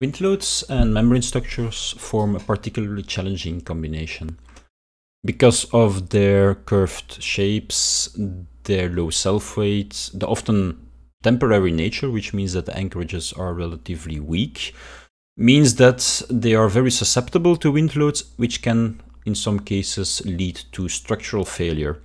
Wind loads and membrane structures form a particularly challenging combination. Because of their curved shapes, their low self-weight, the often temporary nature, which means that the anchorages are relatively weak, means that they are very susceptible to wind loads, which can, in some cases, lead to structural failure.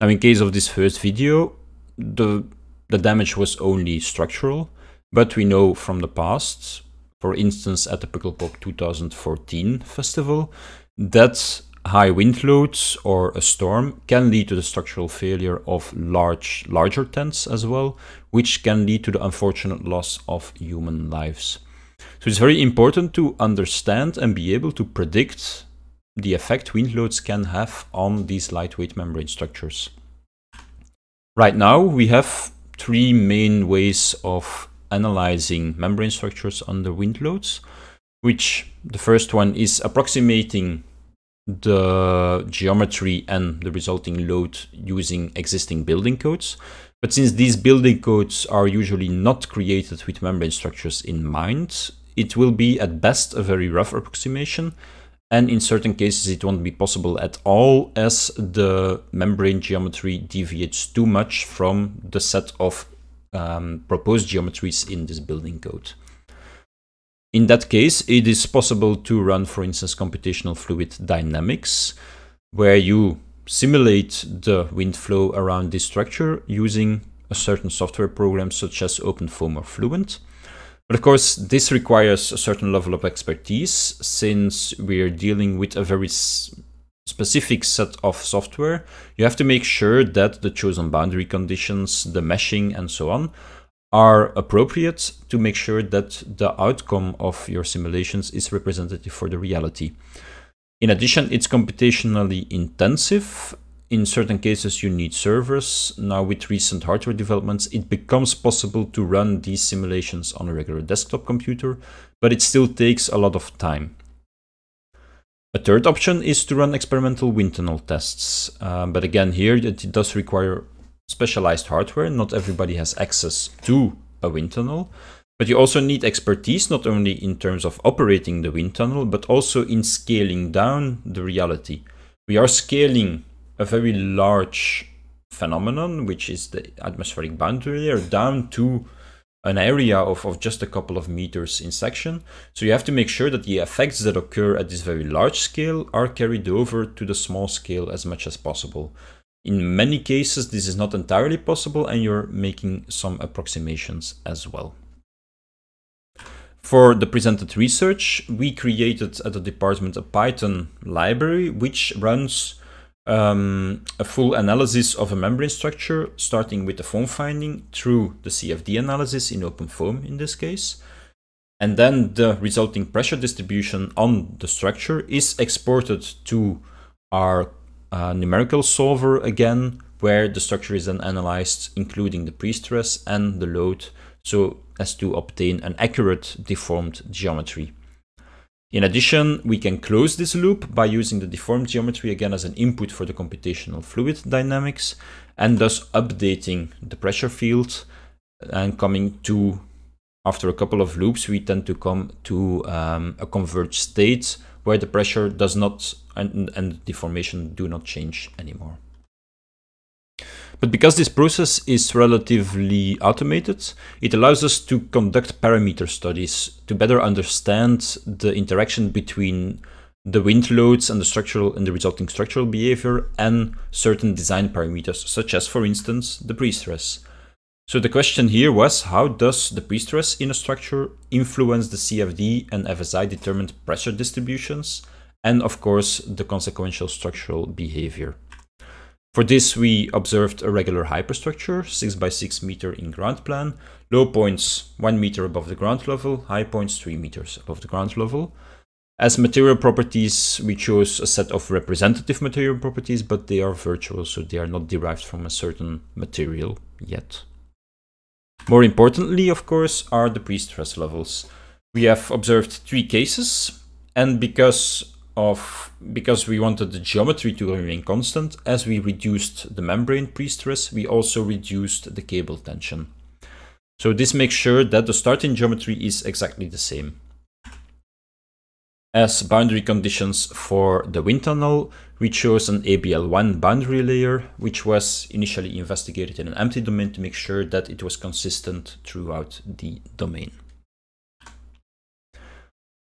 Now, in case of this first video, the, the damage was only structural, but we know from the past, for instance, at the Pukkelpop 2014 festival, that high wind loads or a storm can lead to the structural failure of large, larger tents as well, which can lead to the unfortunate loss of human lives. So it's very important to understand and be able to predict the effect wind loads can have on these lightweight membrane structures. Right now, we have three main ways of analyzing membrane structures under wind loads, which the first one is approximating the geometry and the resulting load using existing building codes. But since these building codes are usually not created with membrane structures in mind, it will be at best a very rough approximation. And in certain cases, it won't be possible at all as the membrane geometry deviates too much from the set of um, proposed geometries in this building code. In that case, it is possible to run, for instance, computational fluid dynamics, where you simulate the wind flow around this structure using a certain software program such as OpenFOAM or Fluent. But of course, this requires a certain level of expertise since we're dealing with a very specific set of software, you have to make sure that the chosen boundary conditions, the meshing and so on are appropriate to make sure that the outcome of your simulations is representative for the reality. In addition, it's computationally intensive. In certain cases, you need servers. Now, with recent hardware developments, it becomes possible to run these simulations on a regular desktop computer, but it still takes a lot of time. A third option is to run experimental wind tunnel tests. Um, but again, here it does require specialized hardware. Not everybody has access to a wind tunnel. But you also need expertise, not only in terms of operating the wind tunnel, but also in scaling down the reality. We are scaling a very large phenomenon, which is the atmospheric boundary layer, down to an area of, of just a couple of meters in section. So you have to make sure that the effects that occur at this very large scale are carried over to the small scale as much as possible. In many cases, this is not entirely possible and you're making some approximations as well. For the presented research, we created at the department a Python library which runs um, a full analysis of a membrane structure, starting with the form finding through the CFD analysis in OpenFOAM in this case. And then the resulting pressure distribution on the structure is exported to our uh, numerical solver again, where the structure is then analyzed, including the pre-stress and the load, so as to obtain an accurate deformed geometry. In addition, we can close this loop by using the deformed geometry again as an input for the computational fluid dynamics and thus updating the pressure field and coming to, after a couple of loops, we tend to come to um, a converged state where the pressure does not and, and deformation do not change anymore. But because this process is relatively automated, it allows us to conduct parameter studies to better understand the interaction between the wind loads and the structural and the resulting structural behavior and certain design parameters, such as, for instance, the pre-stress. So the question here was, how does the pre-stress in a structure influence the CFD and FSI determined pressure distributions, and of course, the consequential structural behavior. For this, we observed a regular hypar structure, 6 by 6 meter in ground plan, low points 1 meter above the ground level, high points 3 meters above the ground level. As material properties, we chose a set of representative material properties, but they are virtual, so they are not derived from a certain material yet. More importantly, of course, are the pre-stress levels. We have observed three cases, and because of because we wanted the geometry to remain constant, as we reduced the membrane pre-stress, we also reduced the cable tension. So this makes sure that the starting geometry is exactly the same. As boundary conditions for the wind tunnel, we chose an ABL1 boundary layer, which was initially investigated in an empty domain to make sure that it was consistent throughout the domain.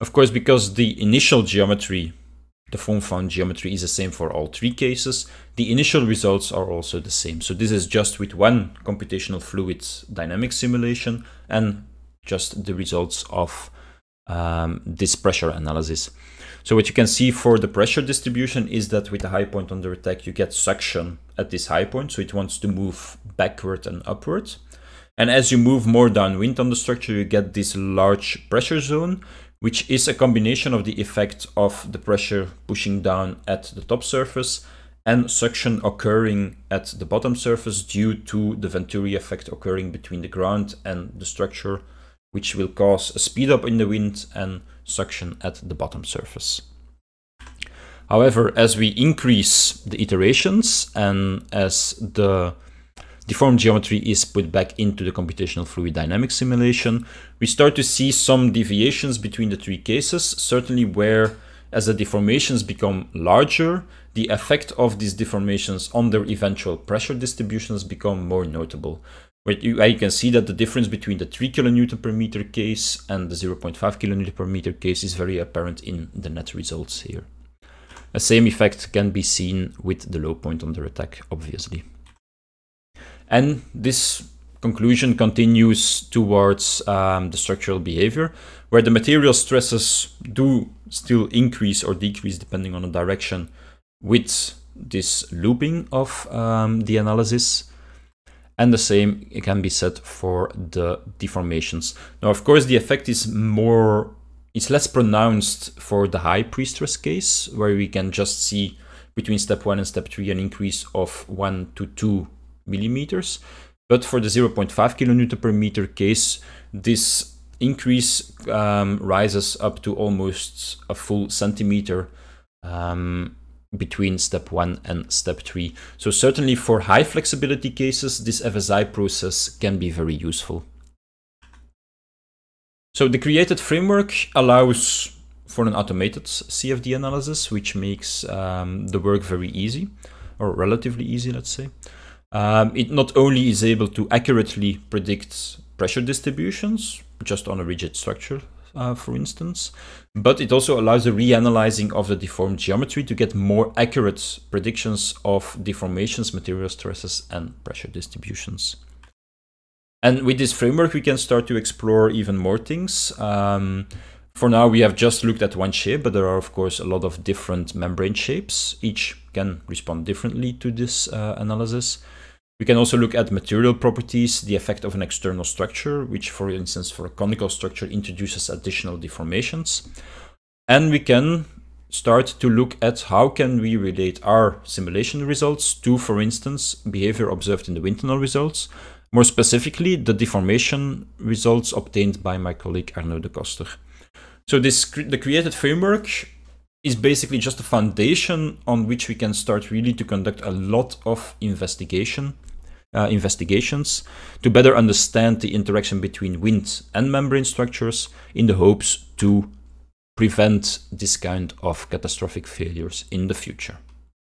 Of course, because the initial geometry, the form found geometry is the same for all three cases, the initial results are also the same. So this is just with one computational fluid dynamic simulation and just the results of um, this pressure analysis. So what you can see for the pressure distribution is that with the high point under attack, you get suction at this high point. So it wants to move backward and upward. And as you move more downwind on the structure, you get this large pressure zone, which is a combination of the effect of the pressure pushing down at the top surface and suction occurring at the bottom surface due to the Venturi effect occurring between the ground and the structure which will cause a speed up in the wind and suction at the bottom surface. However, as we increase the iterations and as the deformed geometry is put back into the computational fluid dynamics simulation, we start to see some deviations between the three cases, certainly where as the deformations become larger, the effect of these deformations on their eventual pressure distributions become more notable. Where you, can see that the difference between the 3 kilonewton per meter case and the 0.5 kilonewton per meter case is very apparent in the net results here. A same effect can be seen with the low point under attack, obviously. And this conclusion continues towards um, the structural behavior, where the material stresses do still increase or decrease depending on the direction with this looping of um, the analysis. And the same can be said for the deformations. Now, of course, the effect is more, it's less pronounced for the high pre-stress case, where we can just see between step one and step three an increase of one to two millimeters. But for the 0.5 kilonewton per meter case, this increase um, rises up to almost a full centimeter um, between step one and step three. So certainly for high flexibility cases, this FSI process can be very useful. So the created framework allows for an automated CFD analysis, which makes um, the work very easy, or relatively easy, let's say. Um, it not only is able to accurately predict pressure distributions, just on a rigid structure, uh, for instance, but it also allows the reanalyzing of the deformed geometry to get more accurate predictions of deformations, material stresses, and pressure distributions. And with this framework, we can start to explore even more things. Um, for now, we have just looked at one shape, but there are, of course, a lot of different membrane shapes. Each can respond differently to this uh, analysis. We can also look at material properties, the effect of an external structure, which for instance for a conical structure introduces additional deformations. And we can start to look at how can we relate our simulation results to, for instance, behavior observed in the wind tunnel results, more specifically the deformation results obtained by my colleague Arnaud de Koster. So this the created framework is basically just a foundation on which we can start really to conduct a lot of investigation uh, investigations to better understand the interaction between wind and membrane structures in the hopes to prevent this kind of catastrophic failures in the future.